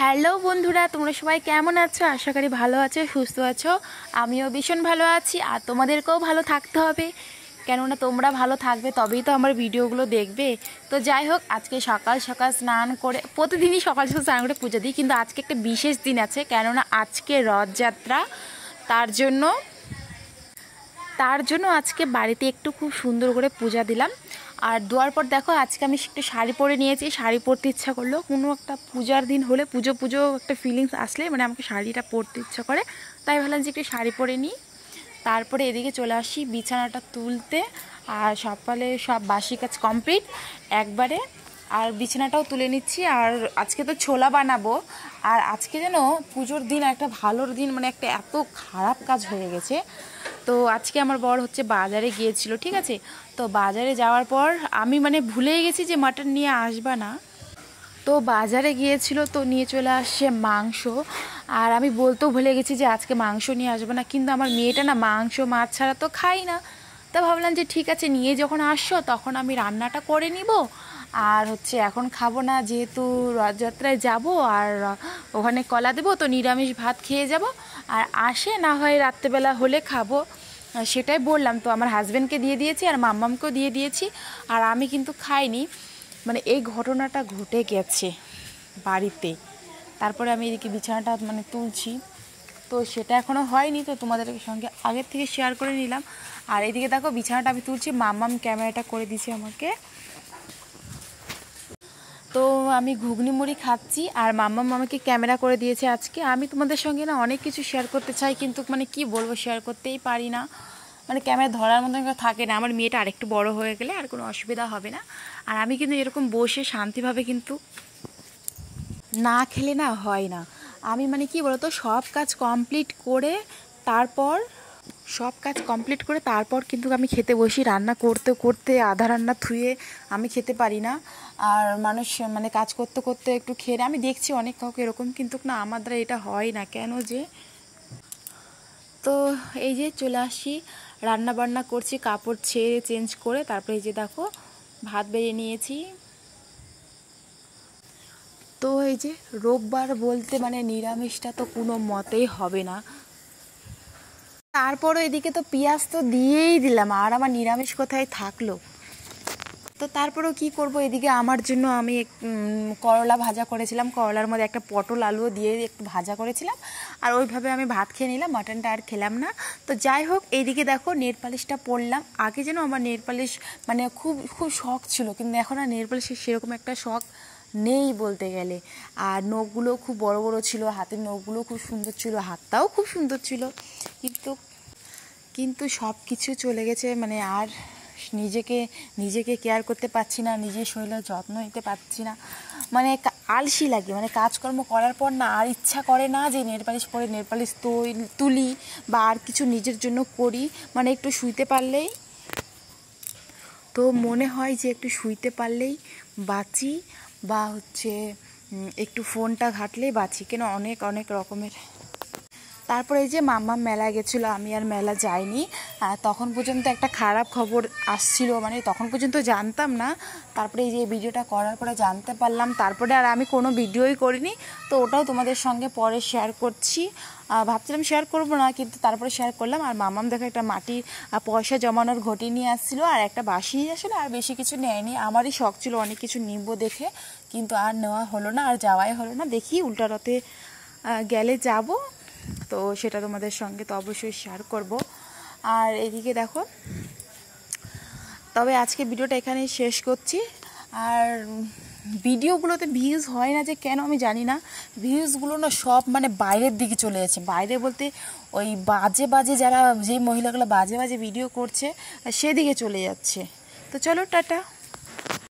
Hello বন্ধুরা, তোমরা সবাই কেমন আছো? আশা করি ভালো আছো, সুস্থ আছো। আমিও ভীষণ ভালো আছি, আর তোমাদেরকেও ভালো থাকতে হবে। কেননা তোমরা ভালো থাকবে, তবেই তো আমার ভিডিওগুলো দেখবে। তো যাই হোক, আজকে সকাল সকাল স্নান করে, প্রতিদিনই সকাল সকাল স্নান করে পুজো দিই, কিন্তু আজকে একটা বিশেষ দিন আছে, কেননা আজকে রথযাত্রা। তার জন্য তার জন্য আজকে বাড়িতে একটু খুব সুন্দর করে পূজা দিলাম। আর দেওয়ার পর দেখো, আজকে আমি একটু শাড়ি পরে নিয়েছি, শাড়ি পরতে ইচ্ছা করল। কোনো একটা পূজার দিন হলে পুজো পুজো একটা ফিলিংস আসলে মানে আমাকে শাড়িটা পরতে ইচ্ছা করে। তাই ভাবলাম যে একটু শাড়ি পরে নিই। তারপরে এদিকে চলে আসি বিছানাটা তুলতে। আর সকালে সব বাসি কাজ কমপ্লিট একবারে আর বিছানাটাও তুলে নিচ্ছি। আর আজকে তো ছোলা বানাবো। আর আজকে যেন পুজোর দিন একটা ভালোর দিন মানে একটা এত খারাপ কাজ হয়ে গেছে। তো আজকে আমার বর হচ্ছে বাজারে গিয়েছিল, ঠিক আছে? তো বাজারে যাওয়ার পর আমি মানে ভুলেই গেছি যে মাটন নিয়ে আসবা না। তো বাজারে গিয়েছিল তো নিয়ে চলে আসছে মাংস। আর আমি বলতেও ভুলে গেছি যে আজকে মাংস নিয়ে আসব না, কিন্তু আমার মেয়েটা না মাংস, মাছ ছাড়া তো খাই না। তা ভাবলাম যে ঠিক আছে, নিয়ে যখন আসছো তখন আমি রান্নাটা করে নিব। আর হচ্ছে এখন খাব না, যেহেতু রথযাত্রায় যাব আর ওখানে কলা দেবো, তো নিরামিষ ভাত খেয়ে যাব। আর আসে না হয় রাত্রেবেলা হলে খাব সেটাই বললাম। তো আমার হাজব্যান্ডকে দিয়ে দিয়েছি আর মাম্মামকেও দিয়ে দিয়েছি, আর আমি কিন্তু খাইনি। মানে এই ঘটনাটা ঘটে গেছে বাড়িতে। তারপরে আমি এদিকে বিছানাটা মানে তুলছি। তো সেটা এখনও হয়নি, তো তোমাদের সঙ্গে আগের থেকে শেয়ার করে নিলাম। আর এদিকে দেখো বিছানাটা আমি তুলছি, মাম্মাম ক্যামেরাটা করে দিছে আমাকে। তো আমি ঘুগনি মুড়ি খাচ্ছি আর মাম্মা মামাকে ক্যামেরা করে দিয়েছে আজকে। আমি তোমাদের সঙ্গে না অনেক কিছু শেয়ার করতে চাই, কিন্তু মানে কি বলব শেয়ার করতেই পারি না। মানে ক্যামেরা ধরার মতন থাকে না। আমার মেয়েটা আরেকটু বড় হয়ে গেলে আর কোনো অসুবিধা হবে না। আর আমি কিন্তু এরকম বসে শান্তিভাবে কিন্তু না খেলে না হয় না। আমি মানে কি বলতো, সব কাজ কমপ্লিট করে তারপর সব কাজ কমপ্লিট করে তারপর কিন্তু আমি খেতে বসি। রান্না করতে করতে, আধা রান্না থুয়ে আমি খেতে পারি না। আর মানুষ মানে কাজ করতে করতে একটু খেয়ে আমি দেখছি অনেক কাউকে এরকম, কিন্তু না, আমার দ্বারা এটা হয় না। কেন যে? তো এই যে চলে আসি, রান্না বান্না করছি, কাপড় ছেড়ে চেঞ্জ করে, তারপরে এই যে দেখো, ভাত বেড়ে নিয়েছি। তো এই যে রোববার বলতে মানে নিরামিষটা তো কোনো মতেই হবে না। তারপরও এদিকে তো পেঁয়াজ তো দিয়েই দিলাম, আর আমার নিরামিষ কোথায় থাকল? তো তারপরেও কি করব? এদিকে আমার জন্য আমি করলা ভাজা করেছিলাম। করলার মধ্যে একটা পটল আলুও দিয়ে একটু ভাজা করেছিলাম। আর ওইভাবে আমি ভাত খেয়ে নিলাম, মাটনটা আর খেলাম না। তো যাই হোক এইদিকে দেখো নেট পালিশটা পরলাম আগে যেন আমার নেট পালিশ মানে খুব খুব শখ ছিল, কিন্তু এখন আর নেট পালিশের সেরকম একটা শখ নেই বলতে গেলে। আর নখগুলো খুব বড় বড় ছিল, হাতের নখগুলো খুব সুন্দর ছিল, হাতটাও খুব সুন্দর ছিল। কিন্তু কিন্তু সব কিছু চলে গেছে মানে আর নিজেকে নিজেকে কেয়ার করতে পারছি না, নিজের শরীরের যত্ন নিতে পারছি না। মানে আলসি লাগে মানে কাজকর্ম করার পর না, আর ইচ্ছা করে না যে নেল পালিশ পরে নেল পালিশ তুলি বা আর কিছু নিজের জন্য করি। মানে একটু শুইতে পারলেই, তো মনে হয় যে একটু শুইতে পারলেই বাঁচি। বা হচ্ছে একটু ফোনটা ঘাটলেই বাঁচি। কেন? অনেক অনেক রকমের তারপরে এই যে মাম্মা মেলা গেছিল, আমি আর মেলা যাইনি। তখন পর্যন্ত একটা খারাপ খবর আসছিল মানে তখন পর্যন্ত জানতাম না। তারপরে এই যে ভিডিওটা করার পরে জানতে পারলাম। তারপরে আর আমি কোনো ভিডিওই করিনি। তো ওটাও তোমাদের সঙ্গে পরে শেয়ার করছি। ভাবছিলাম শেয়ার করব না, কিন্তু তারপরে শেয়ার করলাম। আর মামাম দেখো একটা মাটির পয়সা জমানোর ঘটি নিয়ে আসছিল, আর একটা বাসি নিয়ে আসলে আর বেশি কিছু নেয়নি। আমারই শখ ছিল অনেক কিছু নিব দেখে, কিন্তু আর নেওয়া হলো না, আর যাওয়াই হলো না। দেখি উল্টা রথে গেলে যাব। তো সেটা তোমাদের সঙ্গে তো অবশ্যই শেয়ার করব। আর এদিকে দেখো, তবে আজকে ভিডিওটা এখানে শেষ করছি। আর ভিডিওগুলোতে ভিউজ হয় না যে কেন আমি জানি না। ভিউজগুলো না সব মানে বাইরের দিকে চলে যাচ্ছে। বাইরে বলতে ওই বাজে বাজে যারা, যেই মহিলাগুলো বাজে বাজে ভিডিও করছে, সেদিকে চলে যাচ্ছে। তো চলো, টাটা।